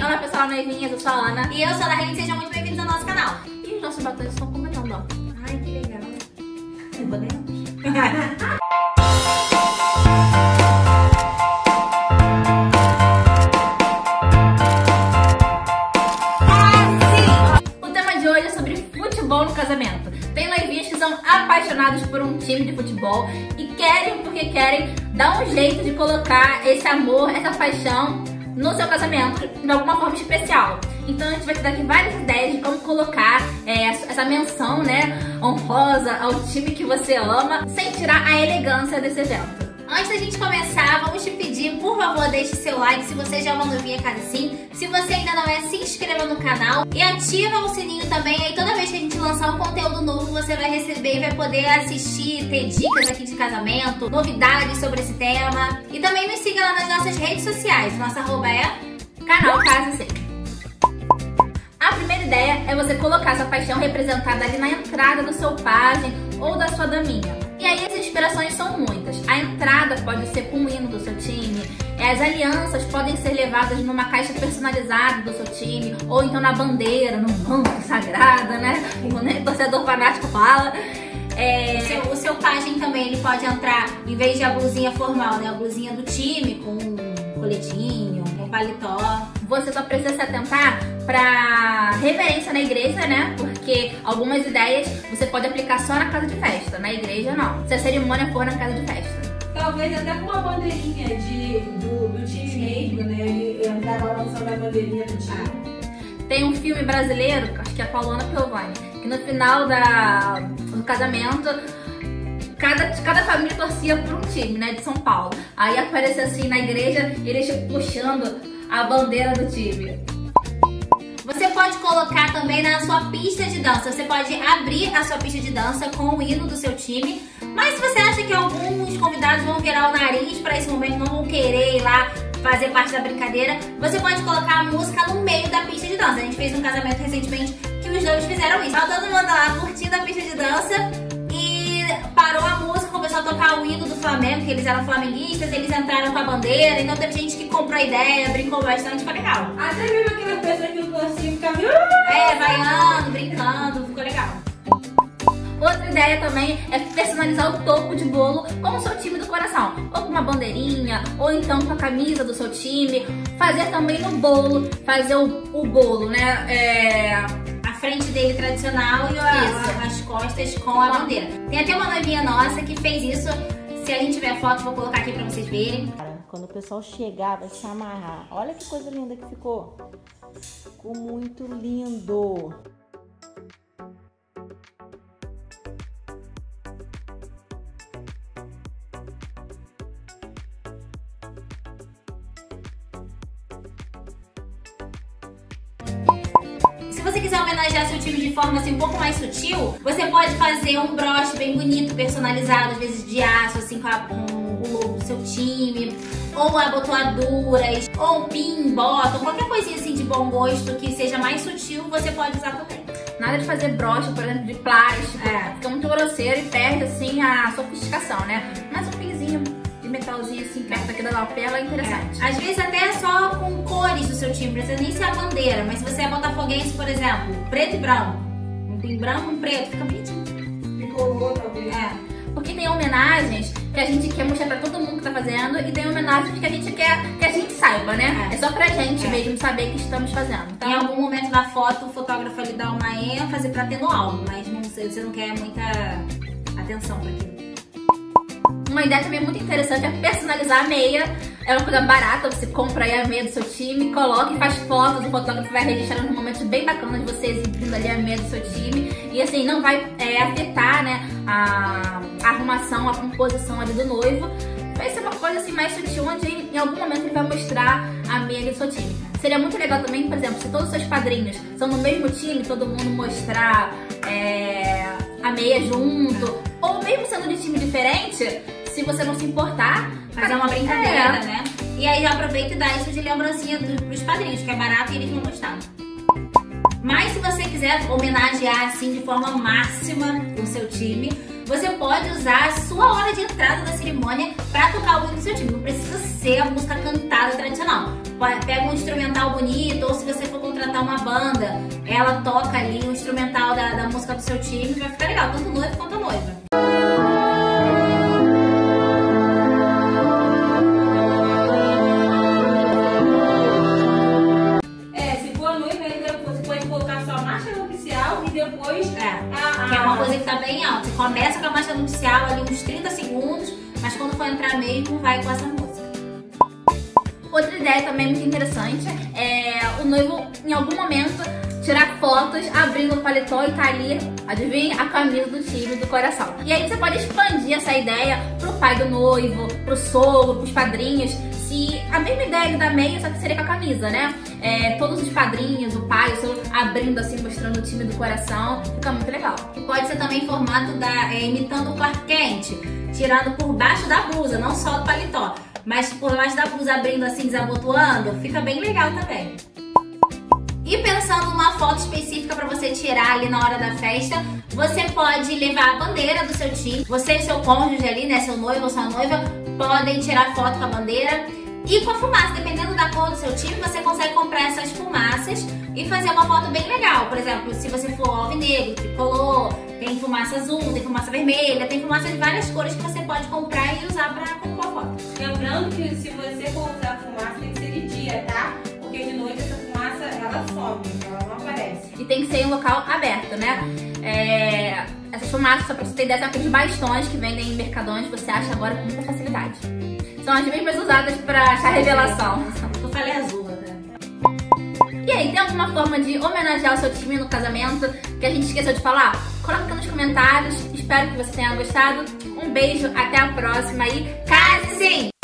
Oi, olá pessoal, noivinhas, eu sou a Ana. E eu sou a Darlene, sejam muito bem-vindos ao nosso canal. E os nossos batutas estão comentando, ó. Ai, que legal. Podemos? Hoje é apaixonadas por um time de futebol e querem, porque querem, dar um jeito de colocar esse amor, essa paixão no seu casamento de alguma forma especial. Então a gente vai te dar aqui várias ideias de como colocar é, essa menção, né, honrosa ao time que você ama, sem tirar a elegância desse evento. Antes da gente começar, vamos te pedir, por favor, deixe seu like se você já é uma novinha casa sim. Se você ainda não é, se inscreva no canal e ativa o sininho também. Aí toda vez que a gente lançar um conteúdo novo, você vai receber e vai poder assistir, ter dicas aqui de casamento, novidades sobre esse tema. E também nos siga lá nas nossas redes sociais. Nossa arroba é Canal Casa Sim. A primeira ideia é você colocar essa paixão representada ali na entrada do seu pajem ou da sua daminha. E aí as inspirações são A entrada pode ser com o hino do seu time, as alianças podem ser levadas numa caixa personalizada do seu time, ou então na bandeira, no manto sagrada, né? O torcedor fanático fala. É... O, seu, o seu pajem também ele pode entrar, em vez de a blusinha formal, né? A blusinha do time, com um coletinho, paletó. Você só precisa se atentar para reverência na igreja, né? Porque algumas ideias você pode aplicar só na casa de festa, na igreja não. Se a cerimônia for na casa de festa. Talvez até com uma bandeirinha de, do, do time mesmo, né? Ele entrar lá lançando a bandeirinha do time. Tem um filme brasileiro, acho que é com a Luana Piovani, que no final da, do casamento cada, cada família torcia por um time, né, de São Paulo. Aí aparece assim na igreja, eles puxando a bandeira do time. Você pode colocar também na sua pista de dança. Você pode abrir a sua pista de dança com o hino do seu time. Mas se você acha que alguns convidados vão virar o nariz para esse momento, não vão querer ir lá fazer parte da brincadeira, você pode colocar a música no meio da pista de dança. A gente fez um casamento recentemente que os dois fizeram isso. Todo mundo lá curtindo a pista de dança parou a música, começou a tocar o hino do Flamengo, que eles eram flamenguistas, eles entraram com a bandeira, então teve gente que comprou a ideia, brincou bastante, foi legal. Até mesmo aquela pessoa que não torcia ficava... É, vaiando, brincando, ficou legal. Outra ideia também é personalizar o topo de bolo com o seu time do coração, ou com uma bandeirinha, ou então com a camisa do seu time. Fazer também no bolo, fazer o, o bolo, né? É, frente dele tradicional e a, as costas com a bandeira. Tem até uma noivinha nossa que fez isso. Se a gente tiver foto, vou colocar aqui pra vocês verem. Quando o pessoal chegar, vai se amarrar. Olha que coisa linda que ficou. Ficou muito lindo. Você quiser homenagear seu time de forma assim um pouco mais sutil, você pode fazer um broche bem bonito, personalizado, às vezes de aço, assim, com, a, com o logo do seu time, ou abotoaduras, ou pin, bottom, qualquer coisinha assim de bom gosto que seja mais sutil, você pode usar também. Nada de fazer broche, por exemplo, de plástico. É. Fica muito grosseiro e perde, assim, a sofisticação, né? Mas assim, perto aqui da lapela é interessante. Às vezes até só com cores do seu time, precisa nem ser a bandeira, mas se você é botafoguense, por exemplo, preto e branco, não tem branco e preto, fica bonitinho. Ficou talvez. É. Porque tem homenagens que a gente quer mostrar pra todo mundo que tá fazendo e tem homenagens que a gente quer que a gente saiba, né? É, É. só pra gente É. mesmo saber que estamos fazendo. Em Então, algum momento da foto, o fotógrafo ele dá uma ênfase pra ter no álbum, mas não sei, você não quer muita atenção pra aquilo. Uma ideia também muito interessante é personalizar a meia. É uma coisa barata, você compra aí a meia do seu time, coloca e faz fotos, o fotógrafo vai registrar uns momentos bem bacanas de você exibindo ali a meia do seu time. E assim, não vai é, afetar né, a, arrumação, a composição ali do noivo. Vai ser uma coisa assim mais sutil, onde em algum momento ele vai mostrar a meia do seu time. Seria muito legal também, por exemplo, se todos os seus padrinhos são no mesmo time, todo mundo mostrar é, a meia junto, ou mesmo sendo de time diferente, se você não se importar, Fazer uma brincadeira, É. né? E aí já aproveita e dá isso de lembrancinha pros padrinhos, que é barato e eles vão gostar. Mas se você quiser homenagear assim de forma máxima o seu time, você pode usar a sua hora de entrada da cerimônia para tocar o hino do seu time. Não precisa ser a música cantada tradicional. Pega um instrumental bonito, ou se você for contratar uma banda, ela toca ali o instrumental da, da música do seu time, vai ficar legal, tanto noivo quanto a noiva. É, se for a noiva, ainda você pode colocar só a marcha nupcial e depois É, a, a... que é uma coisa que tá bem alta. Você começa com a marcha nupcial ali uns 30 segundos, mas quando for entrar mesmo, vai com essa música. Outra ideia também muito interessante é o noivo, em algum momento, tirar fotos abrindo o paletó e tá ali, adivinha, a camisa do time do coração. E aí você pode expandir essa ideia pro pai do noivo, pro sogro, pros padrinhos. Se a mesma ideia da meia, só que seria com a camisa, né? É, todos os padrinhos, o pai, o sogro abrindo assim, mostrando o time do coração, fica muito legal. Pode ser também em formato da, é, imitando o Clark Kent, tirando por baixo da blusa, não só do paletó. Mas por baixo da blusa abrindo assim, desabotoando, fica bem legal também. E pensando numa foto específica para você tirar ali na hora da festa, você pode levar a bandeira do seu time. Você e seu cônjuge ali, né, seu noivo ou sua noiva, podem tirar foto com a bandeira e com a fumaça. Dependendo da cor do seu time, você consegue comprar essas fumaças e fazer uma foto bem legal. Por exemplo, se você for alvinegro, tricolor, tem fumaça azul, tem fumaça vermelha, tem fumaça de várias cores que você pode comprar e usar para compor foto. Lembrando que se você for usar fumaça, tem que ser de dia, tá? Porque de noite essa fumaça, ela some, ela não aparece. E tem que ser em um local aberto, né? É, essas fumaças, só pra você ter ideia, são aqueles bastões que vendem em mercadões, você acha agora com muita facilidade. São as mesmas usadas pra achar revelação. Eu falei azul, né? E aí, tem alguma forma de homenagear o seu time no casamento que a gente esqueceu de falar? Coloca aqui nos comentários. Espero que você tenha gostado. Um beijo, até a próxima e case sim!